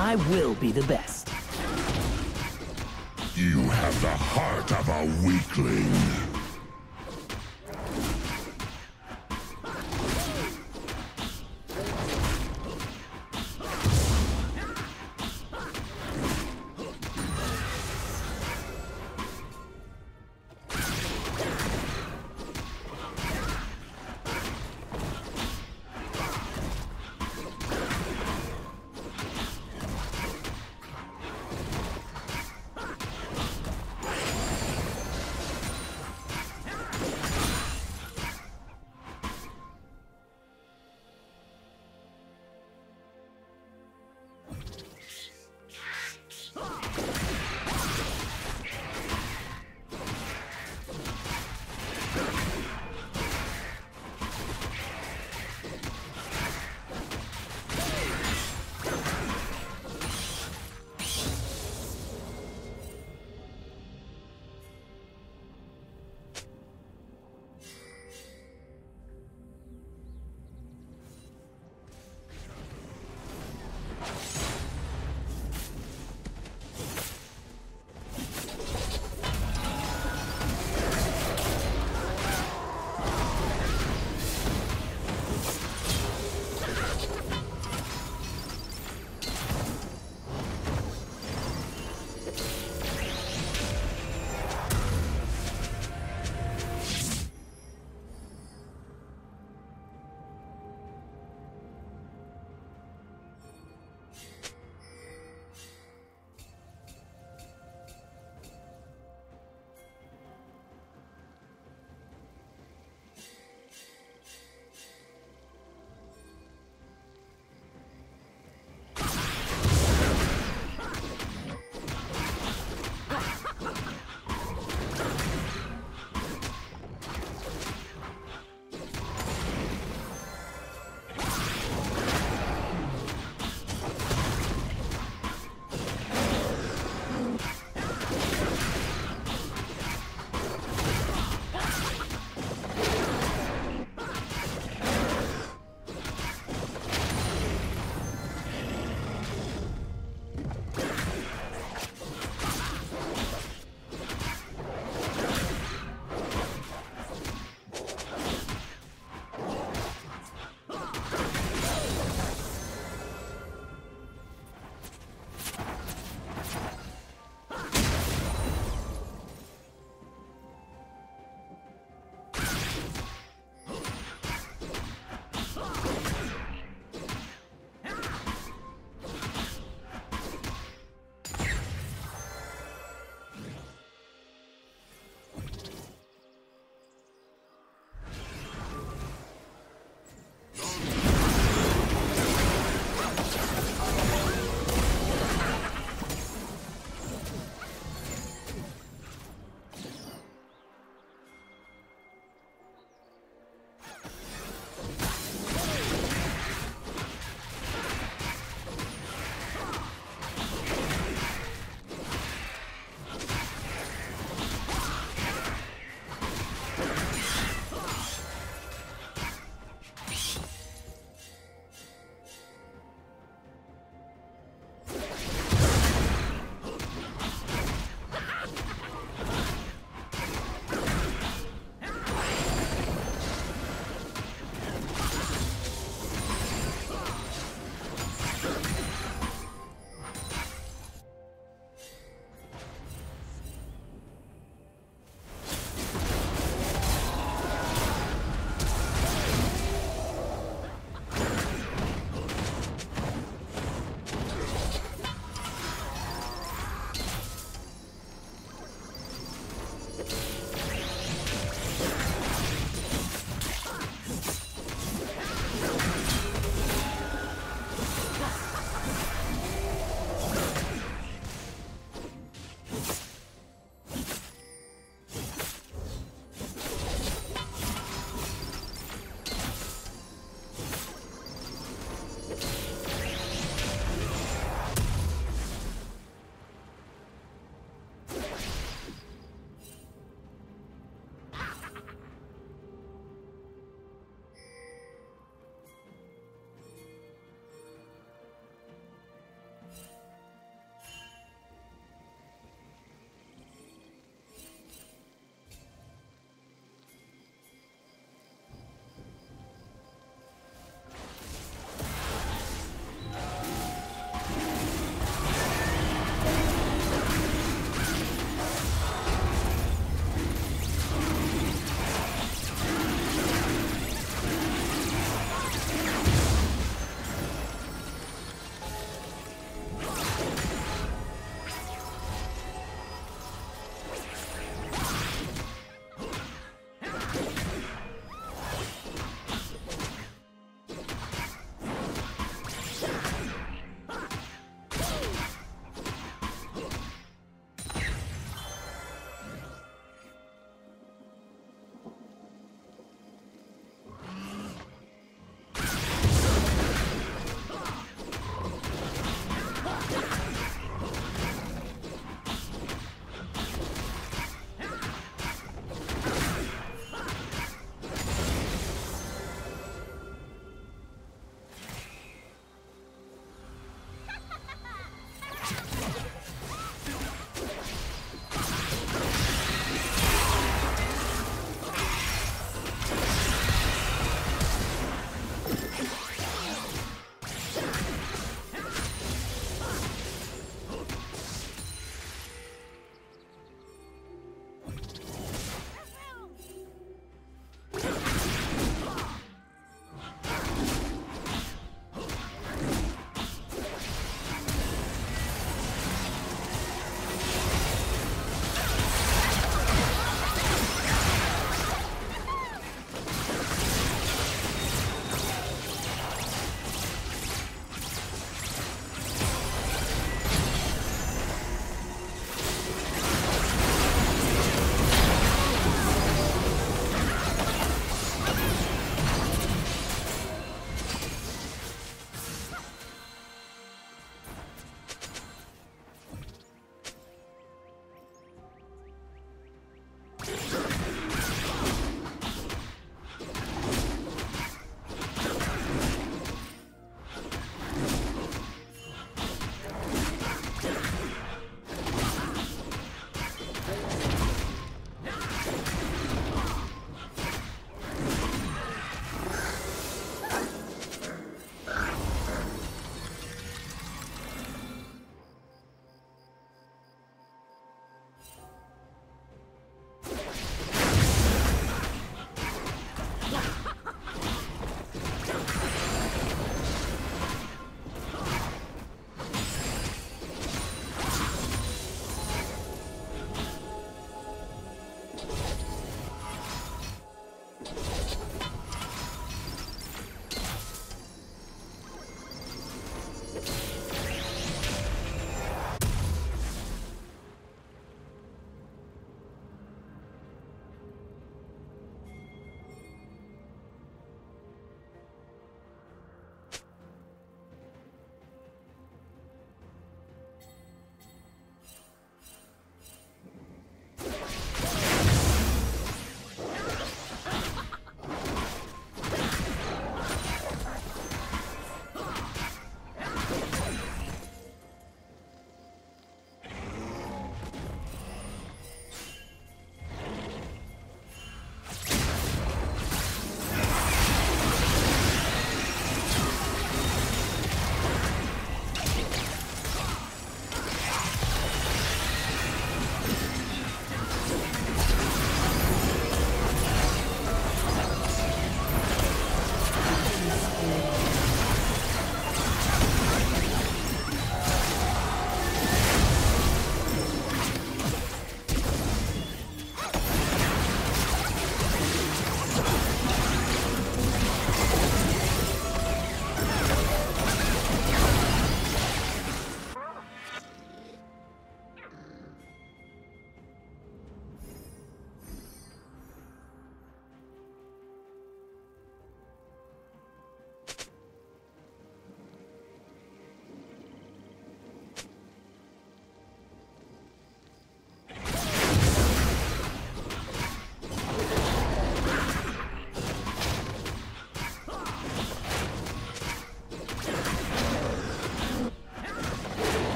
I will be the best. You have the heart of a weakling.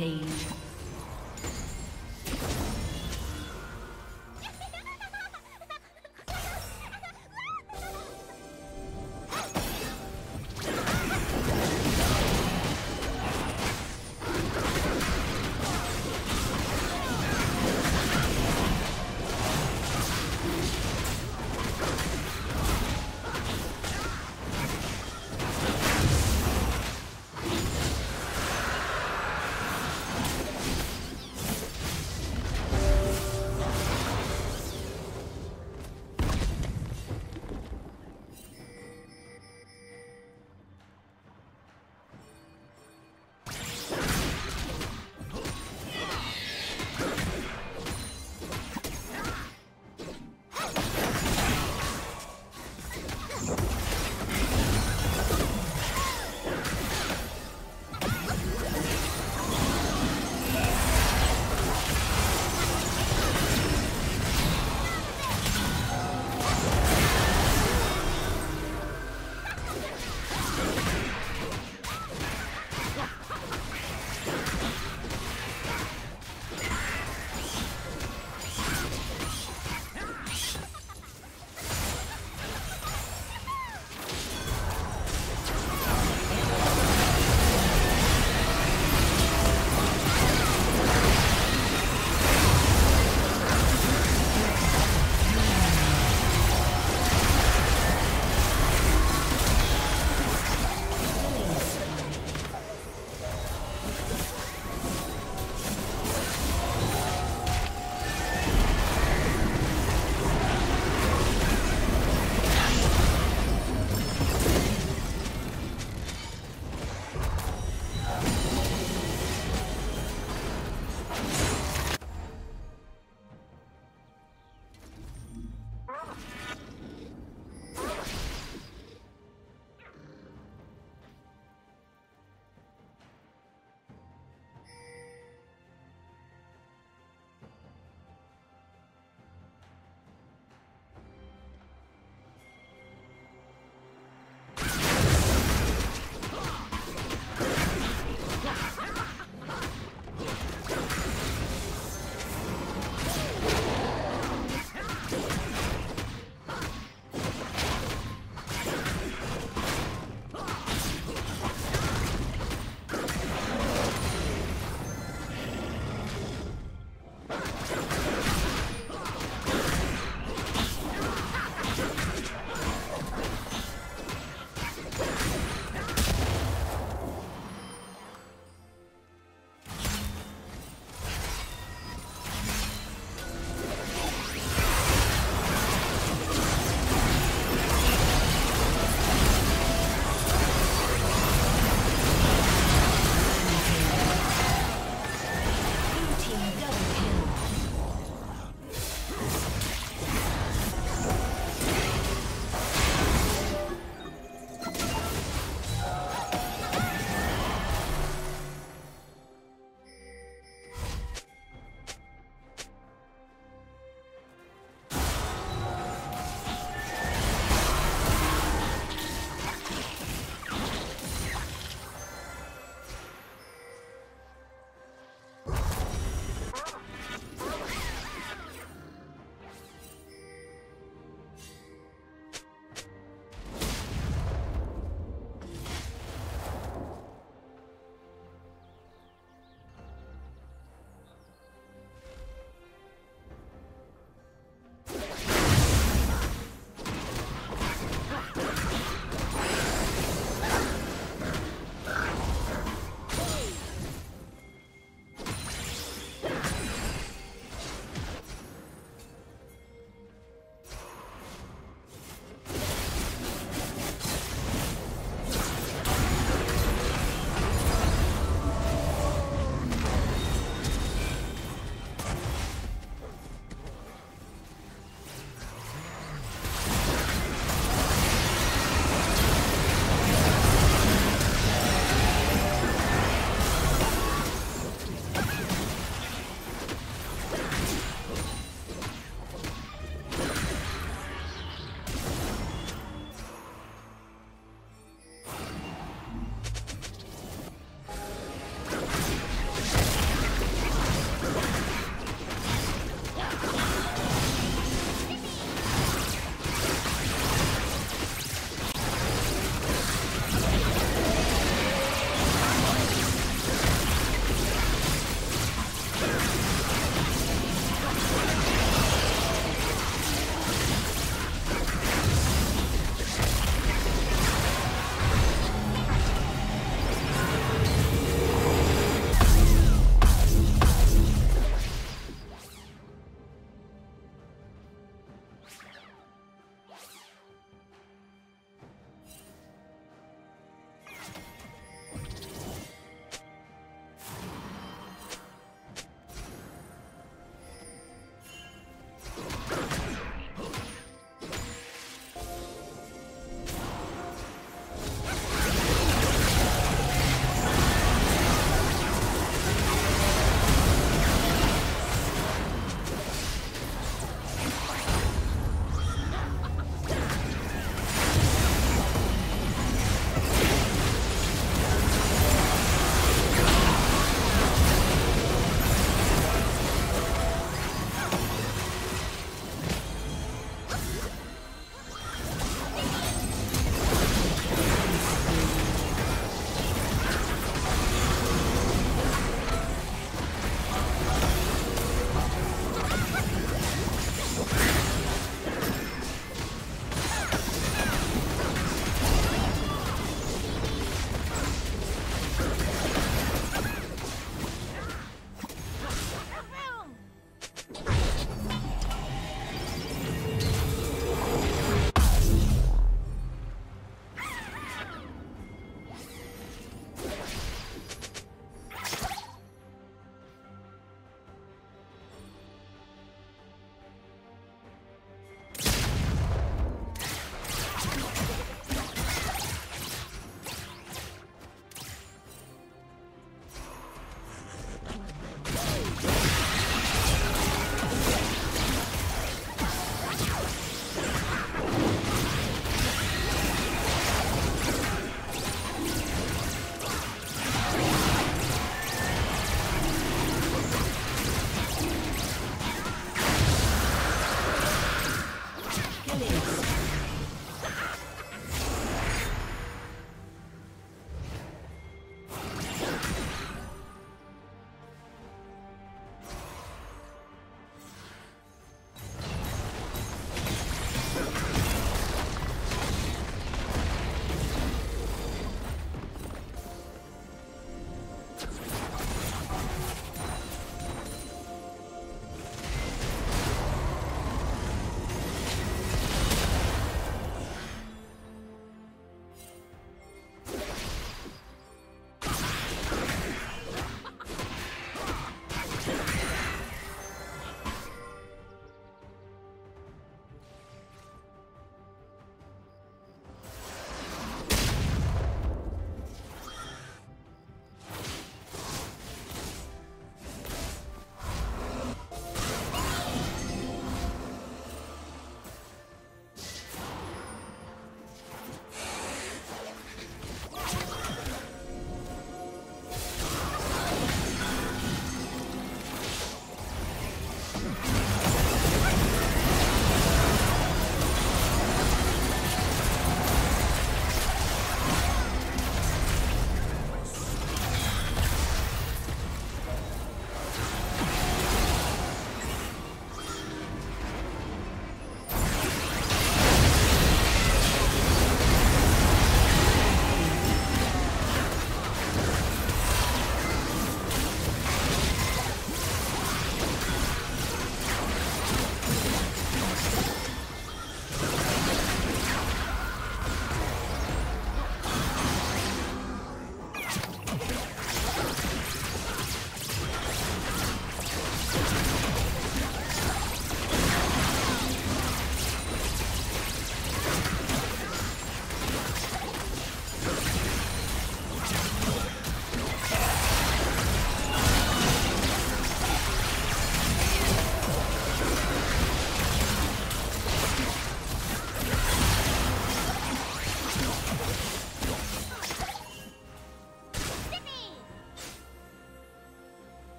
Rampage.